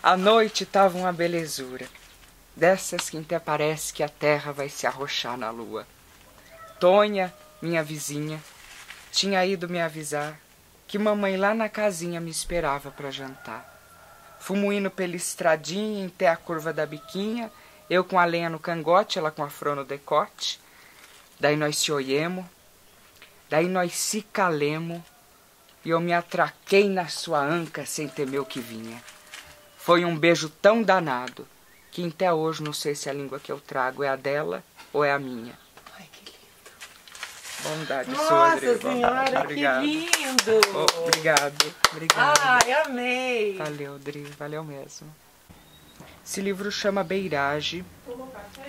A noite tava uma belezura, dessas que até parece que a terra vai se arrochar na lua. Tonha, minha vizinha, tinha ido me avisar que mamãe lá na casinha me esperava para jantar. Fumo indo pela estradinha até a curva da biquinha, eu com a lenha no cangote, ela com a flor no decote. Daí nós se olhemos, daí nós se calemos, e eu me atraquei na sua anca sem temer o que vinha. Foi um beijo tão danado que até hoje não sei se a língua que eu trago é a dela ou é a minha. Ai, que lindo. Bondade Nossa sua, Adri. senhora, Obrigado. que lindo. Oh, obrigado. Obrigado. Ai, amei. Valeu, Dri, valeu mesmo. Esse livro chama Beirage.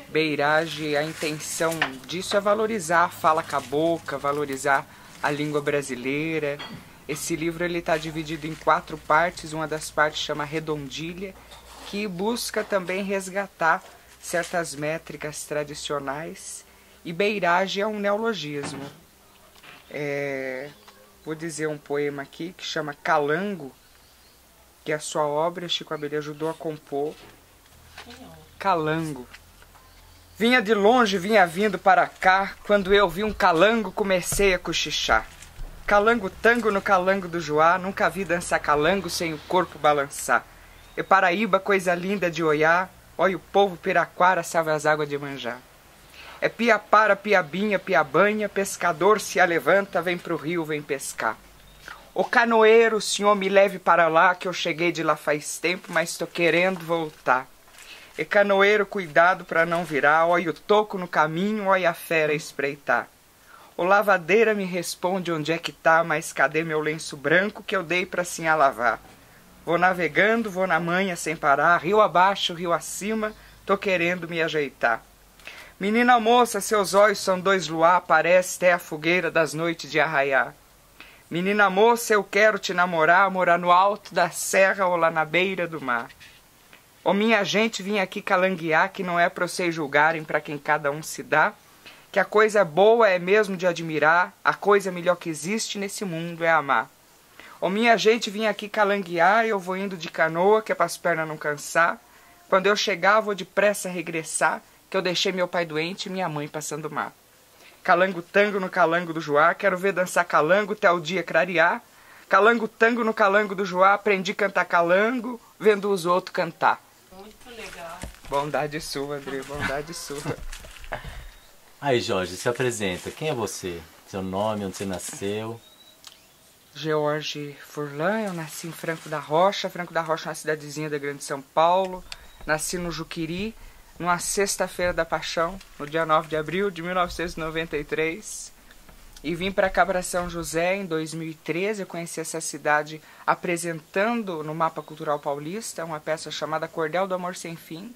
Beirage, a intenção disso é valorizar a fala cabocla, valorizar a língua brasileira. Esse livro ele está dividido em quatro partes. Uma das partes chama Redondilha, que busca também resgatar certas métricas tradicionais. E Beirage é um neologismo. É, vou dizer um poema aqui que chama Calango, que a sua obra, Chico Abelha ajudou a compor. Calango. Vinha de longe, vinha vindo para cá, quando eu vi um calango comecei a cochichar. Calango tango no calango do Joá, nunca vi dançar calango sem o corpo balançar. E Paraíba, coisa linda de olhar, olha o povo piraquara salve as águas de manjar. É piapara, piabinha, piabanha, pescador se alevanta, vem pro rio, vem pescar. Ô canoeiro, o senhor me leve para lá, que eu cheguei de lá faz tempo, mas tô querendo voltar. E canoeiro, cuidado para não virar, olha o toco no caminho, olha a fera espreitar. O lavadeira me responde onde é que tá, mas cadê meu lenço branco que eu dei pra sinhá lavar? Vou navegando, vou na manha sem parar, rio abaixo, rio acima, tô querendo me ajeitar. Menina moça, seus olhos são dois luar, parece até a fogueira das noites de arraiar. Menina moça, eu quero te namorar, morar no alto da serra ou lá na beira do mar. Ô minha gente, vim aqui calanguear que não é pra vocês julgarem pra quem cada um se dá, que a coisa boa é mesmo de admirar, a coisa melhor que existe nesse mundo é amar. Ô minha gente, vim aqui calanguear, eu vou indo de canoa, que é pras pernas não cansar. Quando eu chegar, vou depressa regressar, que eu deixei meu pai doente e minha mãe passando mal. Calango tango no calango do Joá, quero ver dançar calango até o dia clarear. Calango tango no calango do Joá, aprendi a cantar calango, vendo os outros cantar. Muito legal. Bondade sua, André, bondade sua. Aí, Jorge, se apresenta. Quem é você? Seu nome, onde você nasceu? George Furlan, eu nasci em Franco da Rocha. Franco da Rocha é uma cidadezinha da Grande São Paulo. Nasci no Juquiri, numa sexta-feira da Paixão, no dia 9 de abril de 1993. E vim para cá, para São José, em 2013. Eu conheci essa cidade apresentando no Mapa Cultural Paulista uma peça chamada Cordel do Amor Sem Fim.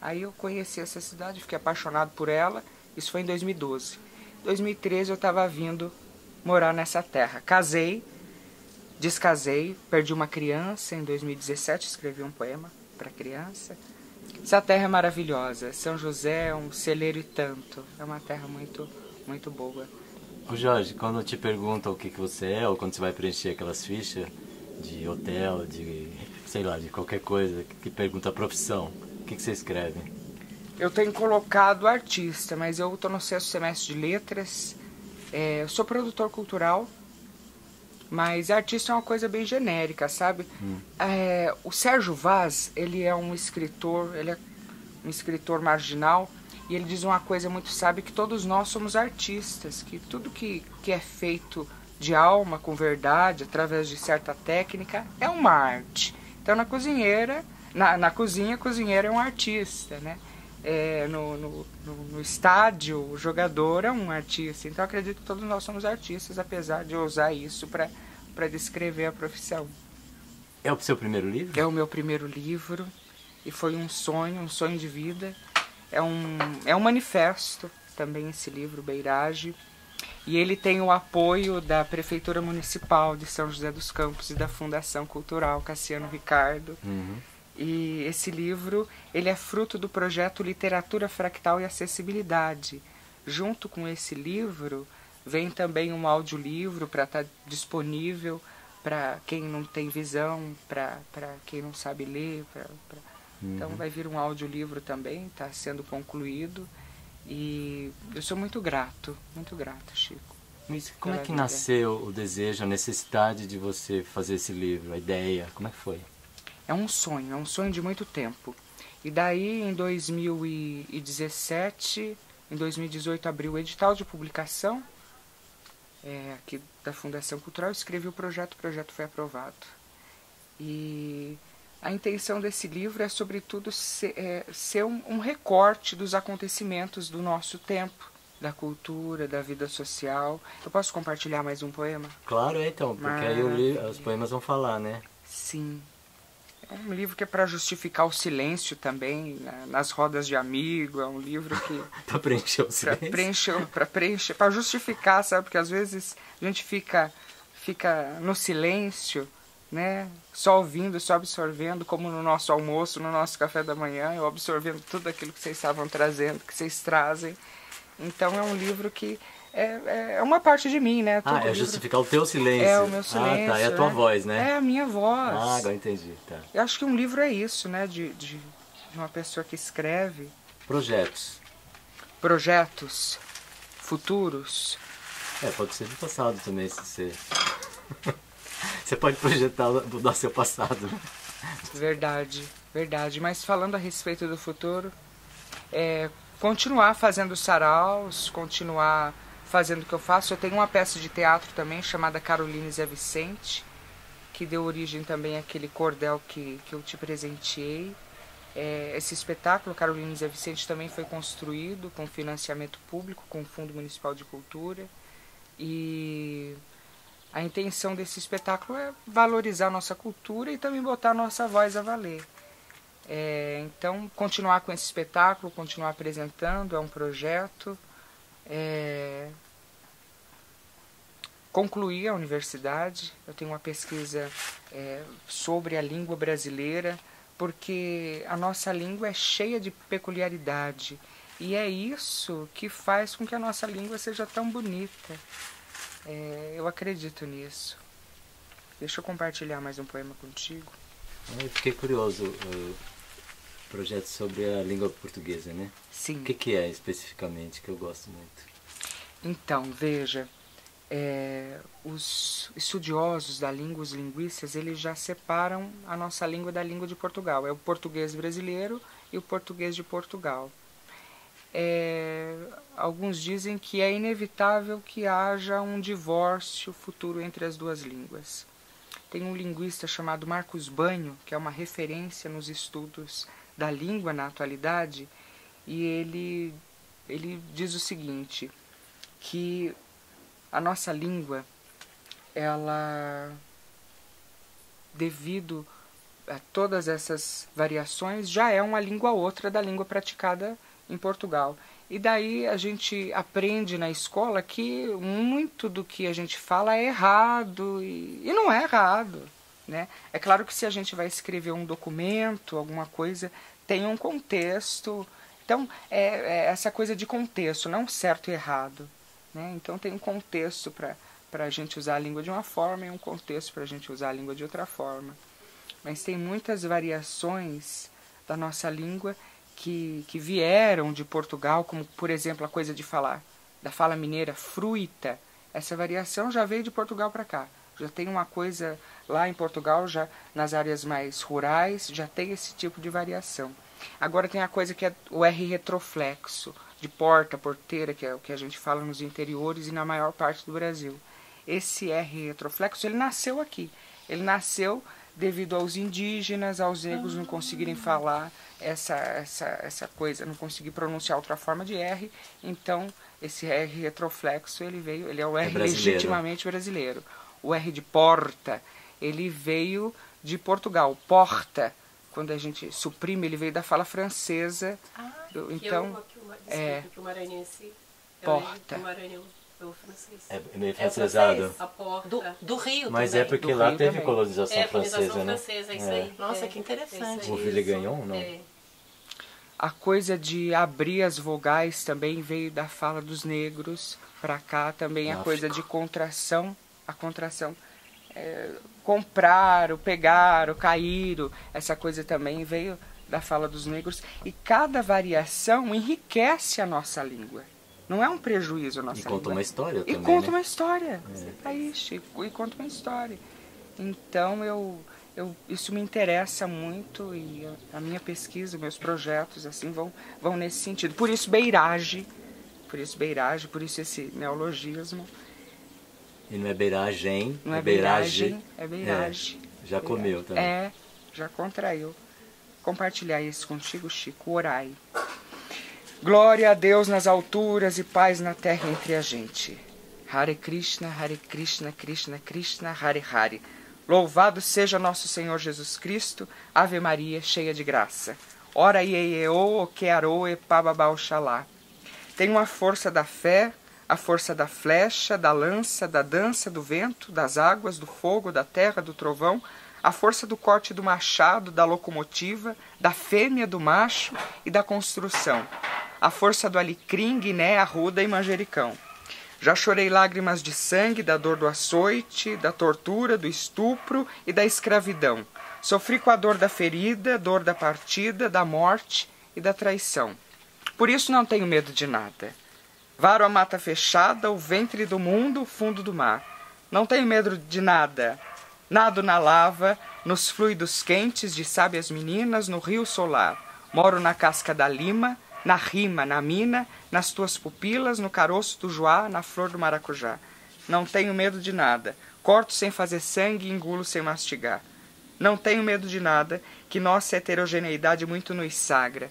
Aí eu conheci essa cidade, fiquei apaixonado por ela. Isso foi em 2012. Em 2013 eu estava vindo morar nessa terra. Casei, descasei, perdi uma criança. Em 2017 escrevi um poema para criança. Essa terra é maravilhosa. São José é um celeiro e tanto. É uma terra muito, muito boa. Ô Jorge, quando te perguntam o que, que você é, ou quando você vai preencher aquelas fichas de hotel, de sei lá, de qualquer coisa, que pergunta a profissão, o que, que você escreve? Eu tenho colocado artista, mas eu estou no sexto semestre de letras. É, eu sou produtor cultural, mas artista é uma coisa bem genérica, sabe? É, o Sérgio Vaz, ele é um escritor, ele é um escritor marginal e ele diz uma coisa muito sábia que todos nós somos artistas, que tudo que, que é feito de alma, com verdade, através de certa técnica, é uma arte. Então na cozinheira, na, na cozinha, a cozinheira é um artista, né? É, no, no, no, estádio, o jogador é um artista. Então acredito que todos nós somos artistas, apesar de eu usar isso para descrever a profissão. É o seu primeiro livro? É o meu primeiro livro e foi um sonho, um sonho de vida. É um, é um manifesto também esse livro, Beirage. E ele tem o apoio da Prefeitura Municipal de São José dos Campos e da Fundação Cultural Cassiano Ricardo. Uhum. E esse livro, ele é fruto do projeto Literatura Fractal e Acessibilidade. Junto com esse livro, vem também um audiolivro para estar disponível para quem não tem visão, para quem não sabe ler. Pra, pra... Então Uhum. vai vir um audiolivro também, está sendo concluído. E eu sou muito grato, muito grato, Chico. Mas como é que vida. nasceu o desejo, a necessidade de você fazer esse livro, a ideia? Como é que foi? É um sonho, é um sonho de muito tempo. E daí, em 2017, em 2018, abriu o edital de publicação é, aqui da Fundação Cultural, escrevi o projeto, o projeto foi aprovado. E a intenção desse livro é, sobretudo, ser, é, ser um, um recorte dos acontecimentos do nosso tempo, da cultura, da vida social. Eu posso compartilhar mais um poema? Claro, então, porque aí o li- Maravilha. os poemas vão falar, né? Sim. É um livro que é para justificar o silêncio também, né, nas rodas de amigo. É um livro que pra preencher o para silêncio. preencher, para preencher, para justificar, sabe? Porque às vezes a gente fica fica no silêncio, né? Só ouvindo, só absorvendo, como no nosso almoço, no nosso café da manhã, eu absorvendo tudo aquilo que vocês estavam trazendo, que vocês trazem. Então é um livro que é, é- é uma parte de mim, né? Todo Ah, é justificar o teu silêncio. É o meu silêncio. Ah, tá, é a tua né? voz, né? É a minha voz. Ah, agora entendi, tá. Eu acho que um livro é isso, né? De, de, de uma pessoa que escreve Projetos. projetos futuros. É, pode ser do passado também, se você... você pode projetar do, do seu passado. Verdade, verdade. Mas falando a respeito do futuro, é continuar fazendo saraus, continuar fazendo o que eu faço. Eu tenho uma peça de teatro também chamada Caroline Zé Vicente, que deu origem também àquele cordel que, que eu te presenteei. É, esse espetáculo, Carolina Zé Vicente, também foi construído com financiamento público, com o Fundo Municipal de Cultura. E a intenção desse espetáculo é valorizar nossa cultura e também botar nossa voz a valer. É, então, continuar com esse espetáculo, continuar apresentando, é um projeto. É, a universidade, eu tenho uma pesquisa é, sobre a língua brasileira, porque a nossa língua é cheia de peculiaridade. E é isso que faz com que a nossa língua seja tão bonita. É, eu acredito nisso. Deixa eu compartilhar mais um poema contigo. Eu fiquei curioso, o projeto sobre a língua portuguesa, né? Sim. O que, que é especificamente que eu gosto muito? Então, veja, é, os estudiosos da língua, os linguistas, eles já separam a nossa língua da língua de Portugal. É o português brasileiro e o português de Portugal. É, alguns dizem que é inevitável que haja um divórcio futuro entre as duas línguas. Tem um linguista chamado Marcos Banho, que é uma referência nos estudos da língua na atualidade, e ele, ele diz o seguinte, que a nossa língua, ela, devido a todas essas variações, já é uma língua outra da língua praticada em Portugal. E daí a gente aprende na escola que muito do que a gente fala é errado e, e não é errado. Né? É claro que se a gente vai escrever um documento, alguma coisa, tem um contexto. Então, é, é essa coisa de contexto, não certo e errado. Né? Então, tem um contexto para a gente usar a língua de uma forma e um contexto para a gente usar a língua de outra forma. Mas tem muitas variações da nossa língua que, que vieram de Portugal, como, por exemplo, a coisa de falar, da fala mineira, fruita. Essa variação já veio de Portugal para cá. Já tem uma coisa lá em Portugal, já nas áreas mais rurais, já tem esse tipo de variação. Agora tem a coisa que é o R retroflexo, de porta, porteira, que é o que a gente fala nos interiores e na maior parte do Brasil. Esse R retroflexo, ele nasceu aqui. Ele nasceu devido aos indígenas, aos negros não conseguirem falar essa, essa, essa coisa, não conseguir pronunciar outra forma de R, então esse R retroflexo, ele veio, ele é o R brasileiro. legitimamente brasileiro. O R de porta, ele veio de Portugal. Porta, quando a gente suprime, ele veio da fala francesa. Ah, do- que então, eu, que é. que o maranhense... Porta. É o francês. É meio É o francesado. porta. Do, do Rio Mas também. é porque Do lá Rio teve também. colonização é, a colonização francesa, né? francesa, é isso É. aí. Nossa, É, que interessante. é O. Villegagnon, não? É. A coisa de abrir as vogais também veio da fala dos negros para cá também a coisa de contração, a contração é, comprar, o pegar, o cair, o- essa coisa também veio da fala dos negros. E cada variação enriquece a nossa língua. Não é um prejuízo a nossa E conta língua. uma história E também, conta né? uma história. Aí, Chico, e conta uma história. Então eu, eu isso me interessa muito e a, a minha pesquisa, meus projetos assim vão vão nesse sentido. Por isso beirage, por isso beirage, por isso esse neologismo. E não é beiragem, Não é beiragem. beiragem, é beiragem. É, já comeu também. É, já contraiu. Compartilhar isso contigo, Chico. Orai. Glória a Deus nas alturas e paz na terra entre a gente. Hare Krishna, Hare Krishna, Krishna Krishna, Hare Hare. Louvado seja nosso Senhor Jesus Cristo. Ave Maria, cheia de graça. Ora ieieo, okearo e pababá oxalá. Tenho a força da fé, a força da flecha, da lança, da dança, do vento, das águas, do fogo, da terra, do trovão, a força do corte do machado, da locomotiva, da fêmea do macho e da construção, a força do alecrim, guiné, arruda e manjericão. Já chorei lágrimas de sangue da dor do açoite, da tortura, do estupro e da escravidão. Sofri com a dor da ferida, dor da partida, da morte e da traição. Por isso não tenho medo de nada. Varo a mata fechada, o ventre do mundo, o fundo do mar. Não tenho medo de nada. Nado na lava, nos fluidos quentes de sábias meninas, no rio solar. Moro na casca da lima, na rima, na mina, nas tuas pupilas, no caroço do joá, na flor do maracujá. Não tenho medo de nada. Corto sem fazer sangue e engulo sem mastigar. Não tenho medo de nada, que nossa heterogeneidade muito nos sagra.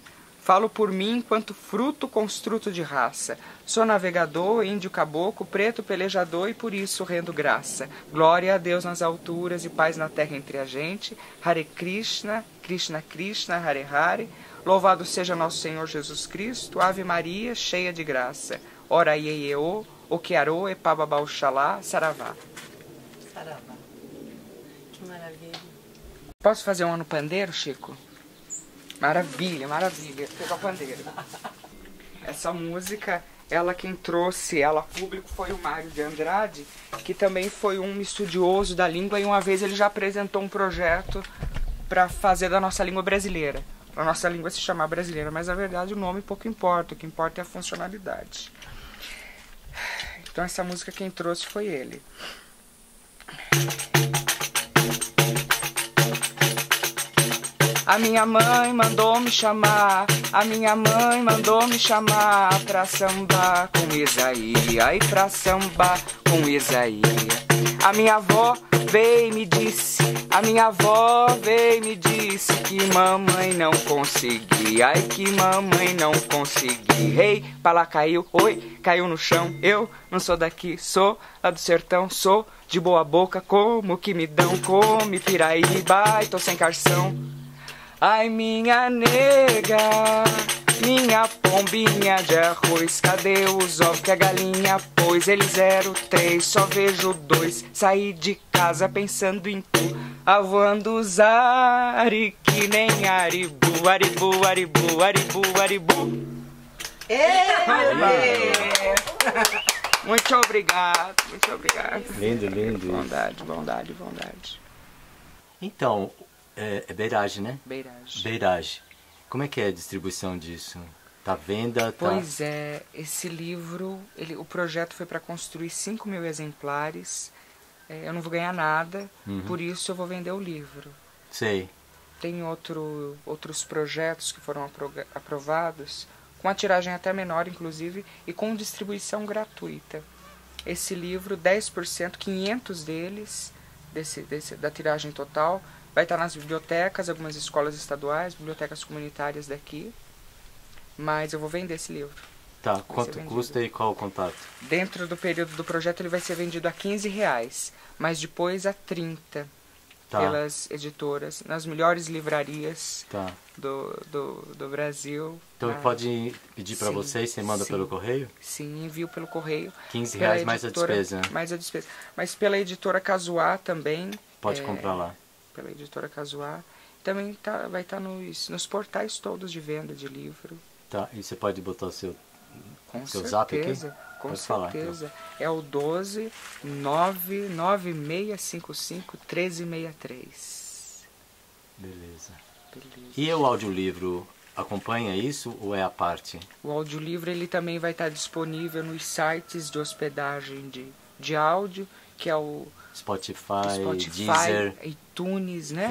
Falo por mim enquanto fruto construto de raça. Sou navegador, índio caboclo, preto pelejador e por isso rendo graça. Glória a Deus nas alturas e paz na terra entre a gente. Hare Krishna, Krishna Krishna, Hare Hare. Louvado seja nosso Senhor Jesus Cristo. Ave Maria, cheia de graça. Ora ieieo, okearo e pababá oxalá, saravá. Saravá. Que maravilha. Posso fazer um no pandeiro, Chico? Maravilha, maravilha. Pegar o pandeiro. Essa música, ela quem trouxe ela a público foi o Mário de Andrade, que também foi um estudioso da língua e uma vez ele já apresentou um projeto para fazer da nossa língua brasileira. A nossa língua se chamar brasileira, mas na verdade o nome pouco importa, o que importa é a funcionalidade. Então essa música quem trouxe foi ele. A minha mãe mandou me chamar, a minha mãe mandou me chamar pra sambar com Isaías e pra sambar com Isaías. A minha avó veio e me disse, a minha avó veio e me disse que mamãe não conseguia, ai que mamãe não conseguia. Ei, pra lá caiu, oi, caiu no chão. Eu não sou daqui, sou lá do sertão, sou de boa boca, como que me dão, come piraíba, e tô sem carção. Ai, minha nega, minha pombinha de arroz, cadê os ovos que a galinha pôs? Eles eram três, só vejo dois. Saí de casa pensando em tu, avoando os ari, que nem aribu, aribu, aribu, aribu, aribu. Muito obrigado, muito obrigado. Lindo, lindo. Bondade, bondade, bondade. Então, é, é beiragem, né? Beiragem. Beiragem. Como é que é a distribuição disso? Tá venda? Tá... Pois é, esse livro, ele, o projeto foi para construir 5 mil exemplares. É, eu não vou ganhar nada, Uhum. por isso eu vou vender o livro. Sei. Tem outro, outros projetos que foram apro- aprovados, com a tiragem até menor, inclusive, e com distribuição gratuita. Esse livro, 10%, 500 deles, desse, desse, da tiragem total, vai estar nas bibliotecas, algumas escolas estaduais, bibliotecas comunitárias daqui. Mas eu vou vender esse livro. Tá, quanto vendido. custa e qual o contato? Dentro do período do projeto ele vai ser vendido a 15 reais, mas depois a 30 Tá, pelas editoras, nas melhores livrarias tá. do, do, do Brasil. Então na- pode pedir Sim, vocês, você manda sim. pelo correio? Sim, envio pelo correio. 15 pela reais mais a editora- despesa. Mais a despesa. Mas pela editora Casuá também. Pode é, comprar lá. Pela editora Casuá. Também tá, vai estar nos, nos portais todos de venda de livro. Tá, e você pode botar o seu Com Seu certeza. zap aqui? Com Pode falar, certeza. É o 12 99655 1363. Beleza. Beleza. E o audiolivro acompanha isso ou é a parte? O audiolivro ele também vai estar disponível nos sites de hospedagem de, de áudio, que é o Spotify, Spotify, Deezer, iTunes, né?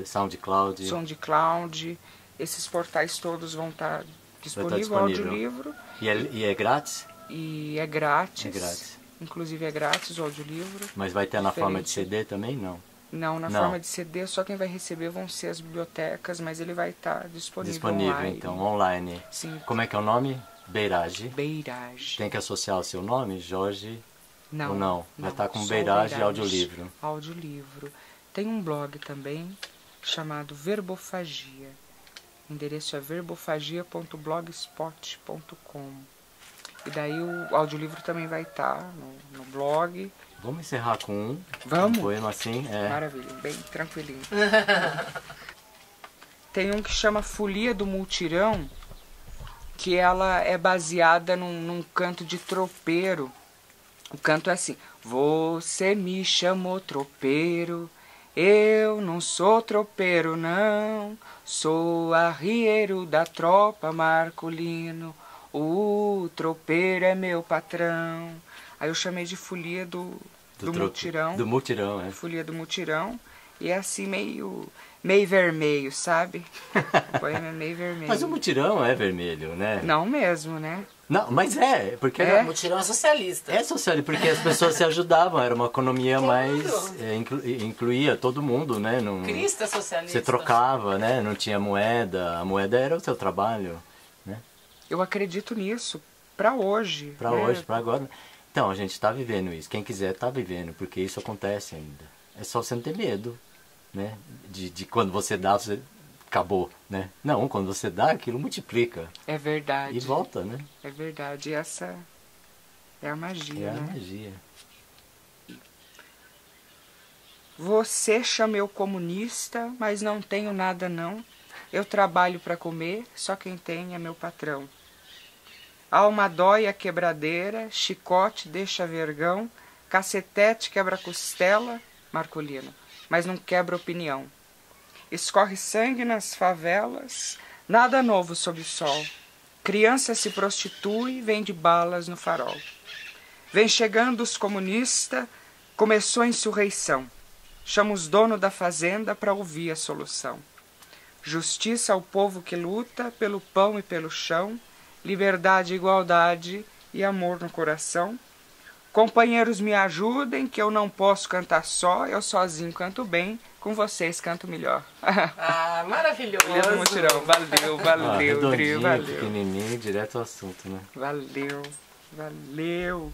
é, SoundCloud. SoundCloud. Esses portais todos vão estar disponível, o disponível. audiolivro E, é, e é grátis? e é grátis. É grátis. Inclusive é grátis o audiolivro. Mas vai ter na forma de. CD também? Não. Não, na Não. forma de CD, só quem vai receber vão ser as bibliotecas, mas ele vai estar disponível, Disponível, online. então, online. Sim, Como é que é o nome? Beirage. Beirage. Tem que associar o seu nome, Jorge? Não, ou não? Vai estar com só Beirage e audiolivro. Audiolivro. Tem um blog também chamado Verbofagia. O endereço é verbofagia.blogspot.com. E daí o audiolivro também vai estar no, no blog. Vamos encerrar com um. Vamos? Um poema assim? É. Maravilha, bem tranquilinho. Tem um que chama Folia do Multirão, que ela é baseada num, num canto de tropeiro. O canto é assim: Você me chamou tropeiro, eu não sou tropeiro, não. Sou arrieiro da tropa Marcolino, o tropeiro é meu patrão. Aí eu chamei de Folia do, do, trope- Multirão Do mutirão, é. folia do mutirão e é assim meio meio vermelho, sabe? O poema é meio vermelho. Mas o mutirão é vermelho, né? Não mesmo, né? Não, mas é, porque É? era- O mutirão é socialista. é social, porque as pessoas se ajudavam, era uma economia mais. é, inclu- incluía todo mundo, né? Não, Cristo é socialista. você trocava, né? Não tinha moeda, a moeda era o seu trabalho, né? Eu acredito nisso pra hoje. Pra né? hoje, pra agora. Então, a gente tá vivendo isso. Quem quiser tá vivendo, porque isso acontece ainda. É só você não ter medo, né? De, de quando você dá, você acabou, né? Não, quando você dá, aquilo multiplica. É verdade. E volta, né? É verdade. E essa é a magia, É a né? magia. Você chama eu comunista, mas não tenho nada não. Eu trabalho para comer, só quem tem é meu patrão. Alma dói a quebradeira, chicote deixa vergão, cacetete quebra costela, Marcolino, mas não quebra opinião. Escorre sangue nas favelas, nada novo sob o sol. Criança se prostitui, vende balas no farol. Vem chegando os comunistas, começou a insurreição. Chama os donos da fazenda para ouvir a solução. Justiça ao povo que luta pelo pão e pelo chão, liberdade, igualdade e amor no coração. Companheiros me ajudem, que eu não posso cantar só, eu sozinho canto bem, com vocês canto melhor. Ah, maravilhoso. Filha do mutirão, valeu, Ah, valeu, redondinho, trio, valeu. pequenininho, direto ao assunto, né? Valeu, valeu.